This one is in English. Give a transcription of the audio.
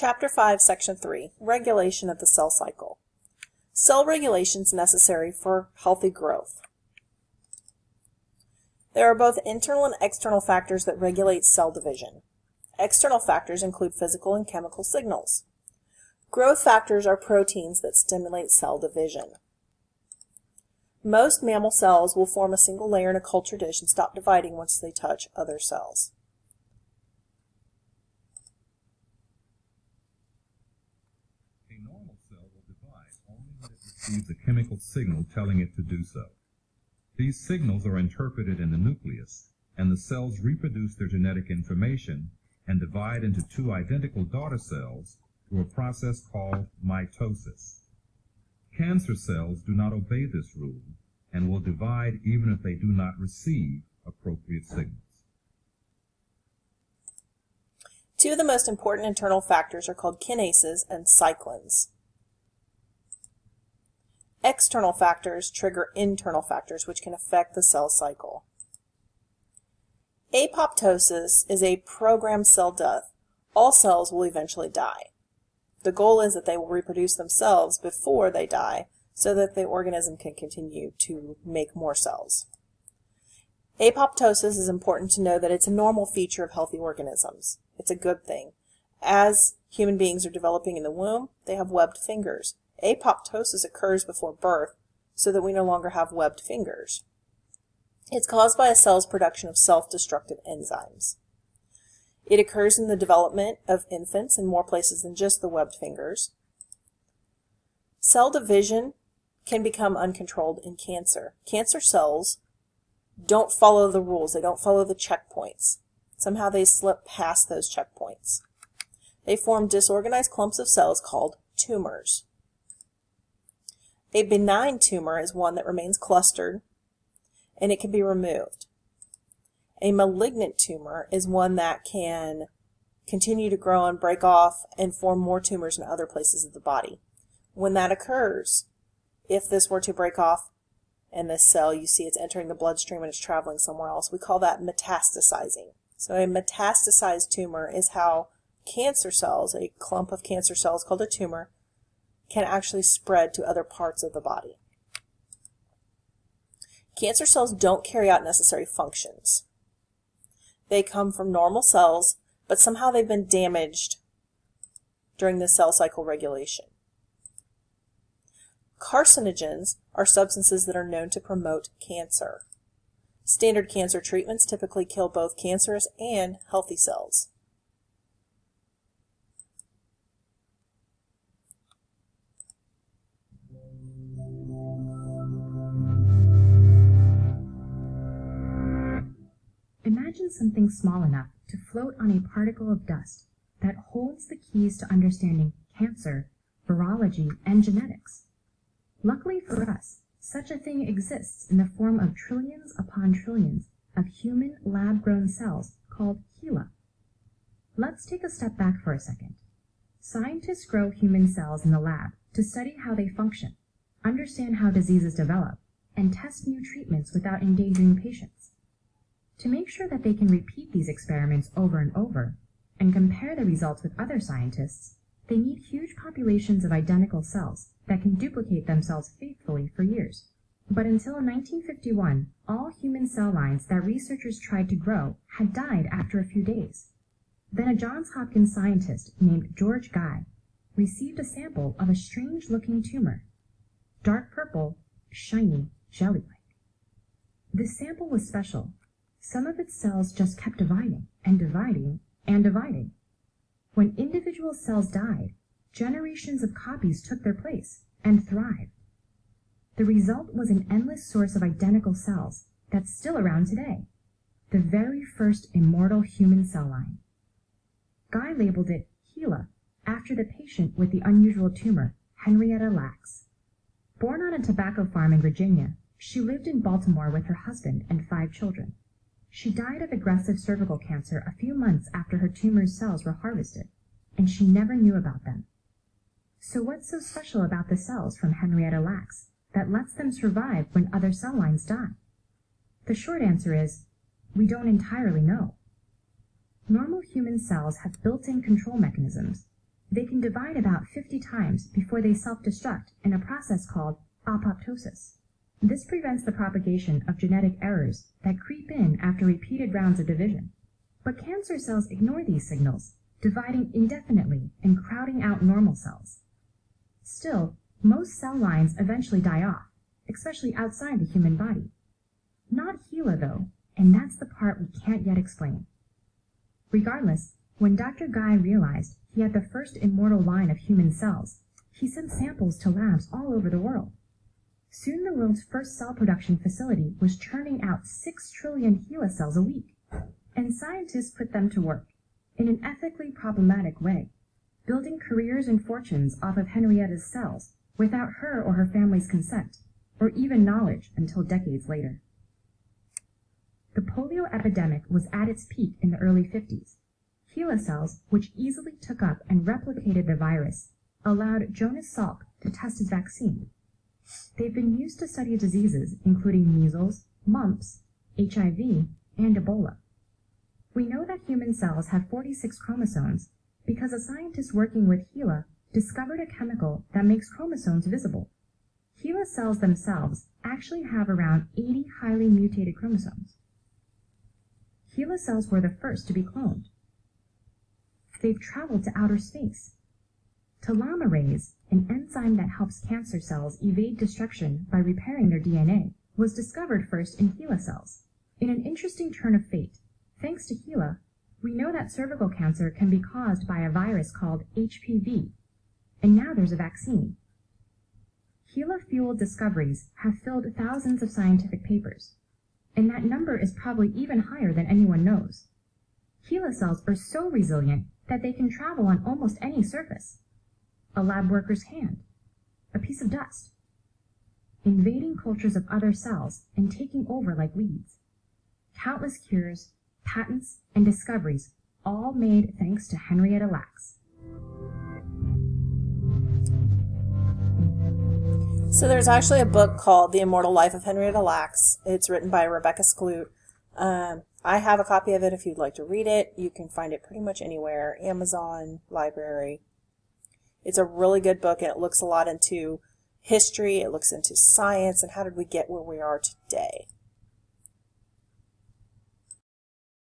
Chapter 5, Section 3 Regulation of the Cell Cycle. Cell regulation is necessary for healthy growth. There are both internal and external factors that regulate cell division. External factors include physical and chemical signals. Growth factors are proteins that stimulate cell division. Most mammal cells will form a single layer in a culture dish and stop dividing once they touch other cells. A normal only when it receives a chemical signal telling it to do so. These signals are interpreted in the nucleus, and the cells reproduce their genetic information and divide into two identical daughter cells through a process called mitosis. Cancer cells do not obey this rule and will divide even if they do not receive appropriate signals. Two of the most important internal factors are called kinases and cyclins. External factors trigger internal factors which can affect the cell cycle. Apoptosis is a programmed cell death. All cells will eventually die. The goal is that they will reproduce themselves before they die so that the organism can continue to make more cells. Apoptosis is important to know that it's a normal feature of healthy organisms. It's a good thing. As human beings are developing in the womb, they have webbed fingers. Apoptosis occurs before birth so that we no longer have webbed fingers. It's caused by a cell's production of self-destructive enzymes. It occurs in the development of infants in more places than just the webbed fingers. Cell division can become uncontrolled in cancer. Cancer cells don't follow the rules. They don't follow the checkpoints. Somehow they slip past those checkpoints. They form disorganized clumps of cells called tumors. A benign tumor is one that remains clustered and it can be removed. A malignant tumor is one that can continue to grow and break off and form more tumors in other places of the body. When that occurs, if this were to break off and this cell, you see it's entering the bloodstream and it's traveling somewhere else, we call that metastasizing. So a metastasized tumor is how cancer cells, a clump of cancer cells called a tumor, can actually spread to other parts of the body. Cancer cells don't carry out necessary functions. They come from normal cells, but somehow they've been damaged during the cell cycle regulation. Carcinogens are substances that are known to promote cancer. Standard cancer treatments typically kill both cancerous and healthy cells. Imagine something small enough to float on a particle of dust that holds the keys to understanding cancer, virology, and genetics. Luckily for us, such a thing exists in the form of trillions upon trillions of human lab-grown cells called HeLa. Let's take a step back for a second. Scientists grow human cells in the lab to study how they function, understand how diseases develop, and test new treatments without endangering patients. To make sure that they can repeat these experiments over and over, and compare the results with other scientists, they need huge populations of identical cells that can duplicate themselves faithfully for years. But until 1951, all human cell lines that researchers tried to grow had died after a few days. Then a Johns Hopkins scientist named George Gey received a sample of a strange-looking tumor, dark purple, shiny, jelly-like. This sample was special some of its cells just kept dividing and dividing and dividing. When individual cells died, generations of copies took their place and thrived. The result was an endless source of identical cells that's still around today, the very first immortal human cell line. Gey labeled it HeLa after the patient with the unusual tumor, Henrietta Lacks. Born on a tobacco farm in Virginia, she lived in Baltimore with her husband and five children. She died of aggressive cervical cancer a few months after her tumor's cells were harvested, and she never knew about them. So what's so special about the cells from Henrietta Lacks that lets them survive when other cell lines die? The short answer is, we don't entirely know. Normal human cells have built-in control mechanisms. They can divide about 50 times before they self-destruct in a process called apoptosis. This prevents the propagation of genetic errors that creep in after repeated rounds of division. But cancer cells ignore these signals, dividing indefinitely and crowding out normal cells. Still, most cell lines eventually die off, especially outside the human body. Not HeLa, though, and that's the part we can't yet explain. Regardless, when Dr. Gey realized he had the first immortal line of human cells, he sent samples to labs all over the world. Soon the world's first cell production facility was churning out 6 trillion HeLa cells a week, and scientists put them to work, in an ethically problematic way, building careers and fortunes off of Henrietta's cells without her or her family's consent, or even knowledge until decades later. The polio epidemic was at its peak in the early 50s, HeLa cells, which easily took up and replicated the virus, allowed Jonas Salk to test his vaccine. They've been used to study diseases including measles, mumps, HIV, and Ebola. We know that human cells have 46 chromosomes because a scientist working with HeLa discovered a chemical that makes chromosomes visible. HeLa cells themselves actually have around 80 highly mutated chromosomes. HeLa cells were the first to be cloned. They've traveled to outer space. Telomerase, an enzyme that helps cancer cells evade destruction by repairing their DNA, was discovered first in HeLa cells. In an interesting turn of fate, thanks to HeLa, we know that cervical cancer can be caused by a virus called HPV, and now there's a vaccine. HeLa-fueled discoveries have filled thousands of scientific papers, and that number is probably even higher than anyone knows. HeLa cells are so resilient that they can travel on almost any surface. A lab worker's hand, a piece of dust, invading cultures of other cells and taking over like weeds. Countless cures, patents, and discoveries, all made thanks to Henrietta Lacks. So there's actually a book called The Immortal Life of Henrietta Lacks. It's written by Rebecca Skloot. Um, I have a copy of it if you'd like to read it. You can find it pretty much anywhere, Amazon, library. It's a really good book and it looks a lot into history, it looks into science, and how did we get where we are today.